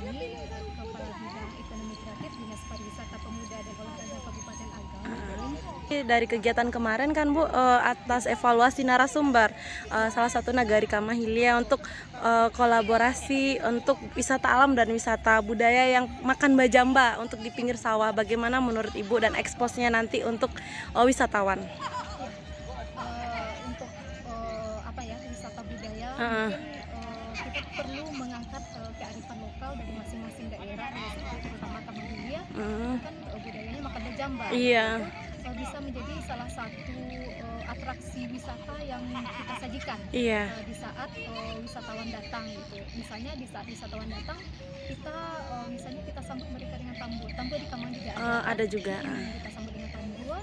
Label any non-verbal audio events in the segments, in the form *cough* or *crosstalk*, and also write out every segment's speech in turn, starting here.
ini eh, Kepala Bidang Ekonomi Kreatif Dinas Pariwisata Pemuda dan Olahraga Kabupaten Agam. Dari kegiatan kemarin kan Bu eh, atas evaluasi narasumber eh, salah satu nagari Kamahilia untuk kolaborasi untuk wisata alam dan wisata budaya yang makan bajamba untuk di pinggir sawah. Bagaimana menurut Ibu dan eksposnya nanti untuk wisatawan? Iya. Untuk apa ya wisata budaya bejamba Iya. uh, bisa menjadi salah satu uh, atraksi wisata yang kita sajikan iya. uh, di saat uh, wisatawan datang gitu misalnya di saat wisatawan datang kita uh, misalnya kita sambut mereka dengan tambur tambur di Kamang juga ada Uh, ada juga. Hmm, kita sambut dengan tambur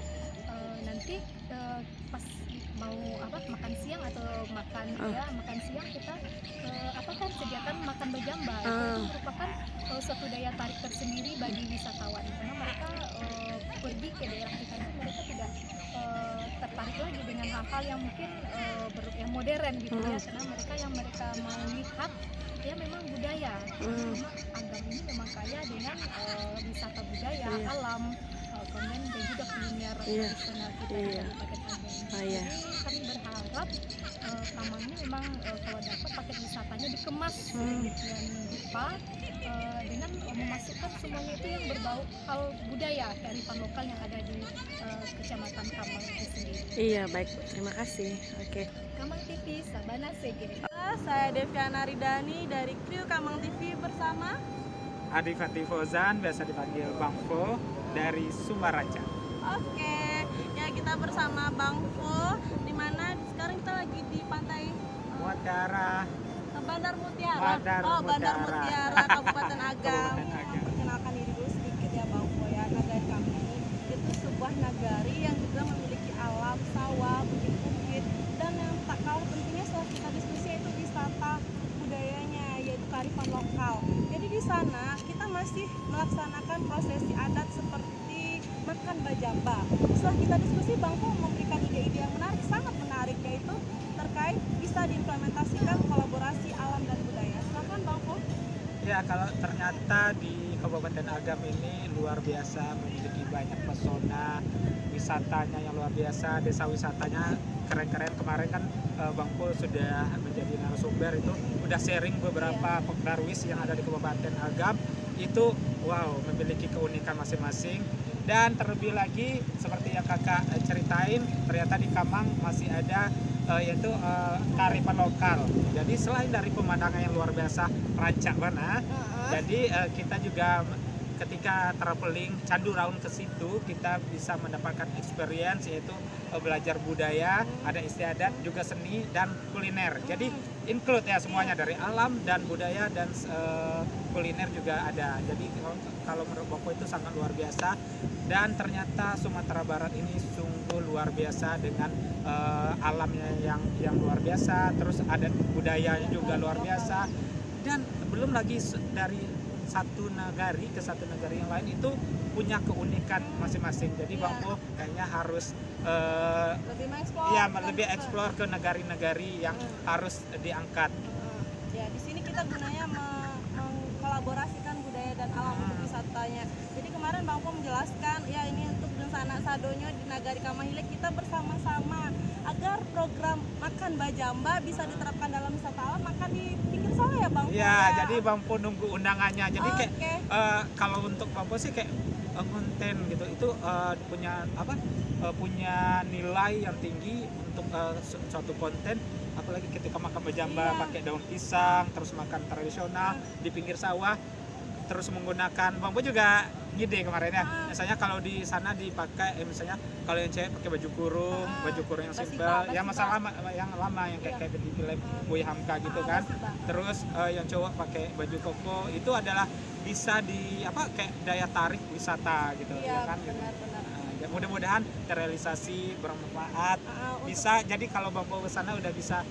uh, nanti uh, pas mau apa makan siang atau makan Uh. ya makan siang kita uh, apa kan sediakan makan bejamba itu, Uh. itu merupakan uh, suatu daya tarik tersendiri bagi wisatawan lagi dengan hal-hal yang mungkin uh, ber- yang modern gitu ya Hmm. karena mereka yang mereka mau lihat ya memang budaya Hmm. Agam ini memang kaya dengan uh, wisata budaya Iya. alam uh, kemudian dan juga kuliner Iya. tradisional kita di Iya. Kabupaten Agam Oh, iya. jadi kami berharap uh, ini memang uh, kalau dapat paket wisatanya dikemas Hmm. sedemikian rupa uh, dengan uh, memasukkan semuanya itu yang berbau hal budaya kearifan lokal yang ada di uh, kecamatan Kamang itu sendiri. Iya, baik. Bu. Terima kasih. Oke. Kamang TV Sabana Segiri. Saya Deviana Ridani dari kru Kamang TV bersama Adi Fatih Fauzan, biasa dipanggil Bang Fo, dari Sumbaraja. Oke, ya kita bersama Bang Fo di mana sekarang kita lagi di pantai Muatara, eh, Bandar Mutiara. Bandar oh, Bandar Mutiara. Mutiara, Kabupaten Agam. Kabupaten Agam. Perkenalkan diri dulu sedikit ya Bang Fo ya. Nagari kami itu sebuah nagari yang juga memiliki alam, sawah, bukit-bukit dan yang tak kalah pentingnya setelah kita diskusi yaitu wisata budayanya yaitu kearifan lokal. Jadi di sana kita masih melaksanakan prosesi adat seperti makan bajamba. Setelah kita diskusi Bang Fo memberikan ide-ide yang menarik, sangat menarik yaitu terkait bisa diimplementasikan kolaborasi alam dan budaya. Silakan Bang Fo. Ya, kalau ternyata di Kabupaten Agam ini luar biasa, memiliki banyak pesona, wisatanya yang luar biasa, desa wisatanya keren-keren. Kemarin kan eh, Bang Pul sudah menjadi narasumber itu, udah sharing beberapa darwis yang ada di Kabupaten Agam. Itu wow, memiliki keunikan masing-masing. Dan terlebih lagi seperti yang kakak ceritain, ternyata di Kamang masih ada eh, yaitu eh, kearifan lokal. Jadi selain dari pemandangan yang luar biasa rancak mana, jadi eh, kita juga ketika traveling Candu Raun ke situ kita bisa mendapatkan experience yaitu belajar budaya, ada istiadat, juga seni dan kuliner. Jadi include ya semuanya dari alam dan budaya dan eh, kuliner juga ada. Jadi kalau- menurut Boko itu sangat luar biasa. Dan ternyata Sumatera Barat ini sungguh luar biasa dengan eh, alamnya yang yang luar biasa, terus adat budayanya juga luar biasa. Dan belum lagi dari satu negari ke satu negara yang lain itu punya keunikan masing-masing. Jadi Iya. Bang Po kayaknya harus eh, Lebih ya lebih eksplor ke negari-negari yang Hmm. harus diangkat. Ya, di sini kita gunanya me- mengkolaborasikan budaya dan alam Hmm. untuk wisatanya. Jadi kemarin Bang Po menjelaskan ya ini untuk Densana Sadonyo di Nagari Kamahile kita bersama-sama agar program makan bajamba bisa diterapkan dalam wisata alam makan di pinggir sawah ya Bang Po. Ya, jadi Bang Po nunggu undangannya. Jadi kayak Oke. eh, kalau untuk Bang Po sih kayak eh, konten gitu itu eh, punya apa? eh, punya nilai yang tinggi untuk eh, su- suatu konten apalagi ketika makan bejamba Iya. pakai daun pisang terus makan tradisional di pinggir sawah terus menggunakan Po juga ngide kemarin ya misalnya kalau di sana dipakai eh, misalnya kalau yang cewek pakai baju kurung Ah. baju kurung yang simpel yang basiba. masa lama yang lama yang kayak Iya. kayak di film Ah. Boy Hamka gitu Ah, kan terus eh, yang cowok pakai baju koko itu adalah bisa di apa kayak daya tarik wisata gitu Iya, ya kan benar-benar. Nah, ya mudah-mudahan terrealisasi bermanfaat untuk- bisa jadi kalau bang ke sana udah bisa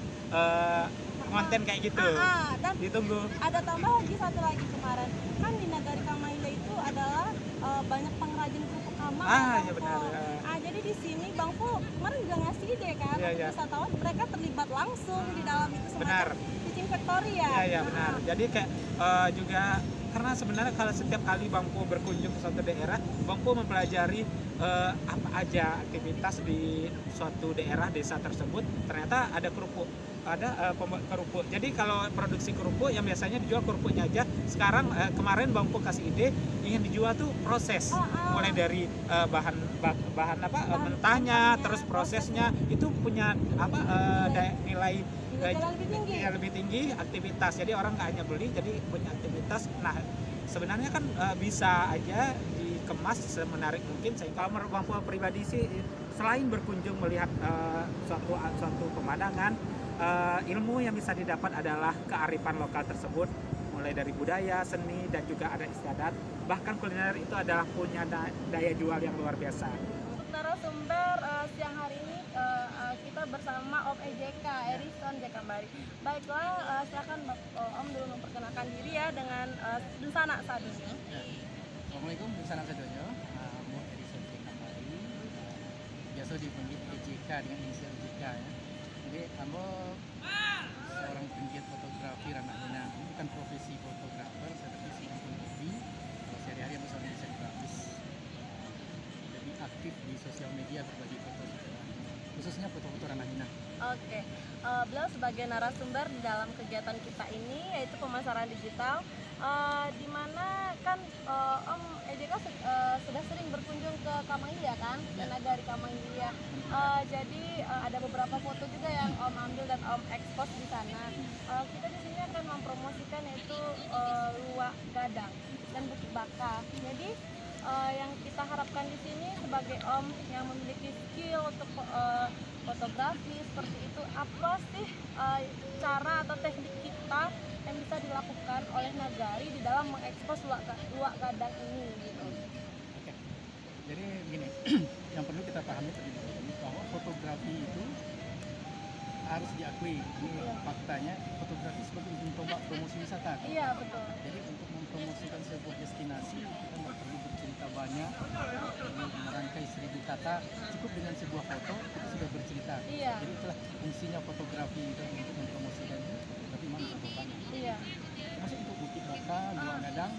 konten kayak gitu Ah, ah, dan ditunggu ada tambah lagi satu lagi kemarin kan di Nagari Kamaile itu adalah eh, banyak pengrajin kerupuk kamang Ah, ya, Bang iya benar, ya. Ah, jadi di sini Bang Fu kemarin juga ngasih ide kan Iya, untuk iya. wisatawan mereka terlibat langsung di dalam itu semacam Benar. teaching factory ya. ya ya Ah, benar jadi kayak eh, juga karena sebenarnya kalau setiap kali Bangpo berkunjung ke suatu daerah, Bangpo mempelajari eh, apa aja aktivitas di suatu daerah desa tersebut. Ternyata ada kerupuk, ada pembuat kerupuk. Jadi kalau produksi kerupuk yang biasanya dijual kerupuknya aja, sekarang eh, kemarin Bangpo kasih ide ingin dijual tuh proses, Ah, ah. mulai dari eh, bahan ba- bahan apa Bahan mentahnya, mentahnya, terus prosesnya. itu punya apa daya- nilai Nilai lebih tinggi. ya, lebih tinggi aktivitas. Jadi orang nggak hanya beli jadi punya aktivitas. Nah sebenarnya kan eh, bisa aja dikemas semenarik mungkin. Saya kalau menurut Bang Fuad pribadi sih selain berkunjung melihat eh, suatu suatu pemandangan eh, ilmu yang bisa didapat adalah kearifan lokal tersebut mulai dari budaya seni dan juga ada istiadat bahkan kuliner itu adalah punya da- daya jual yang luar biasa Untuk narasumber eh, siang hari ini eh, eh, kita bersama Om EJK, Erison Jakambari. Baiklah, eh, silakan Om dulu memperkenalkan diri ya dengan eh, Dusana Sadunyo. Ya. Assalamualaikum, Busana Sadonya. Uh, Mo Edison J. Kambari. Uh, biasa dipanggil EJK dengan inisial JK ya. Jadi, Ambo seorang penggiat fotografi ranah Mina. Ini bukan profesi fotografer, tetapi seorang penghobi. Kalau sehari-hari Ambo seorang desain grafis. Lebih aktif di sosial media berbagi foto khususnya foto-foto ranah Mina. Oke, eh, beliau sebagai narasumber dalam kegiatan kita ini yaitu pemasaran digital, eh, di mana kan eh, Om EJK se- eh, sudah sering berkunjung ke Kamangilya kan, Ya. nagari Kamangilya. Eh, jadi eh, ada beberapa foto juga yang Om ambil dan Om expose di sana. Eh, kita di sini akan mempromosikan yaitu eh, Luwak Gadang dan Bukit Baka. Jadi eh, yang kita harapkan di sini sebagai Om yang memiliki skill untuk eh, fotografi seperti itu apa sih eh, cara atau teknik kita yang bisa dilakukan oleh Nagari di dalam mengekspos luak, luak gadang ini gitu. Oke. Jadi begini, *clears throat* yang perlu kita pahami terlebih dahulu bahwa fotografi itu harus diakui. Ini Iya. faktanya fotografi sebagai ujung tombak promosi wisata. Iya betul. Jadi untuk mempromosikan sebuah destinasi kita nggak perlu bercerita banyak, merangkai seribu kata, cukup dengan sebuah foto itu sudah bercerita. Iya. Jadi itulah fungsinya fotografi itu untuk mempromosikan fotografi memang cukup banyak. Iya. Termasuk untuk Bukit Baka, Luar Gadang,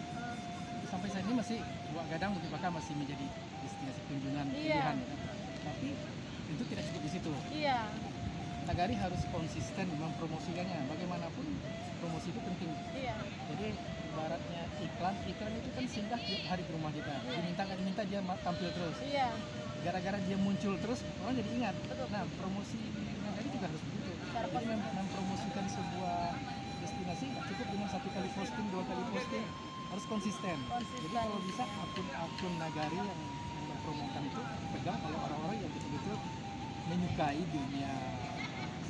sampai saat ini masih Luar Gadang Bukit Baka masih menjadi destinasi kunjungan Iya. pilihan. Tapi itu tidak cukup di situ. Iya. Nagari harus konsisten mempromosikannya. Bagaimanapun promosi itu penting. Iya. Jadi ibaratnya iklan, iklan itu kan singgah tiap hari ke rumah kita. Diminta nggak diminta dia tampil terus. Iya. Gara-gara dia muncul terus, orang jadi ingat. Betul. Nah, promosi Nagari juga harus begitu. Jadi mem- mempromosikan sebuah destinasi cukup dengan satu kali posting, dua kali posting, harus konsisten. Konsisten. Jadi kalau bisa akun-akun Nagari yang, yang mempromosikan itu pegang oleh orang-orang yang betul-betul menyukai dunia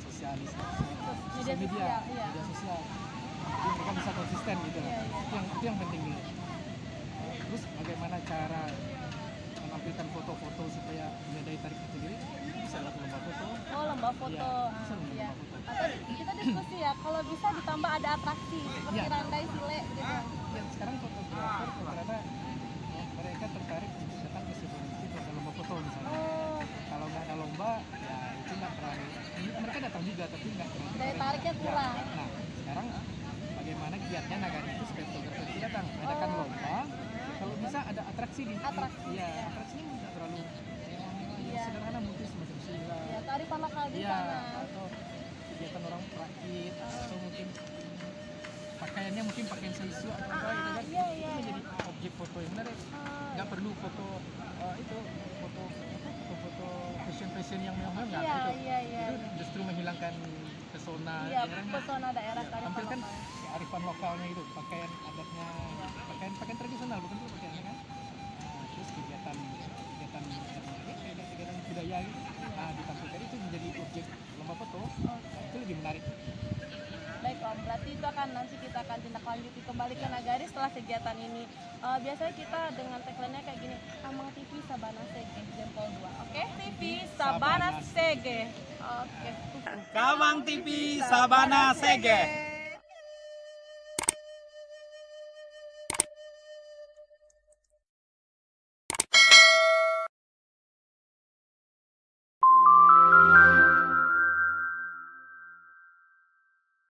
sosialis, sosial media, sosial, iya. media sosial. Jadi mereka bisa konsisten gitu. Iya, iya. Itu yang itu yang penting dulu. Terus bagaimana cara menampilkan foto-foto supaya daya tarik sendiri? Bisa lakukan lomba foto. Oh lomba foto. Iya, Ah, bisa lomba iya. foto. Atau kita diskusi ya, kalau bisa ditambah ada atraksi seperti Iya. randai sile gitu. Dan sekarang fotografer rata-rata eh, mereka tertarik untuk datang ke sebuah titik ada lomba foto misalnya. Oh, Kalau nggak ada lomba, ya itu nggak terlalu. Mereka datang juga tapi nggak terlalu. daya keren. tariknya Ya, kurang. Nah, sekarang bagaimana giatnya Nagari itu supaya fotografer datang? Adakan Oh. lomba. Kalau bisa ada atraksi di. Atraksi, Iya, ya. Di Iya, sana. atau kegiatan orang perakit Oh. atau mungkin pakaiannya mungkin pakaian seisu atau apa gitu kan iya, itu iya. menjadi objek foto yang menarik Ah, nggak perlu foto eh, itu foto foto-foto fashion fashion yang mewah nggak Iya, gitu iya, iya. itu justru menghilangkan pesona Iya, daerahnya. pesona daerah Ya, tampilkan kearifan lokalnya itu pakaian adatnya Eh, biasanya kita dengan tagline-nya kayak gini, Amang TV Sabana Sege, jempol 2. Oke? TV Sabana Sege. Oke. Kamang TV Sabana Sege